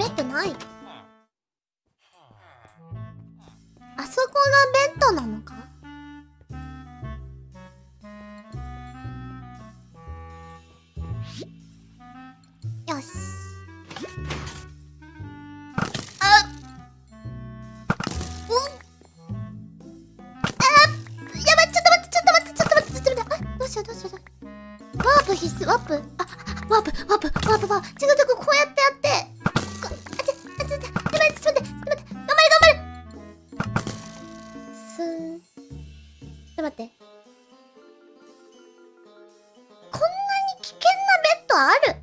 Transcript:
ベッドない。あそこがベッドなのか？よし。あうあやばいちょっと待ってちょっと待ってちょっと待ってちょっと待って。あどうしようどうしようどうしよう。ワープ必須ワープ。あワープワープワープワープ。違う違うこうやってやって。すん。ちょっと待って。こんなに危険なベッドある？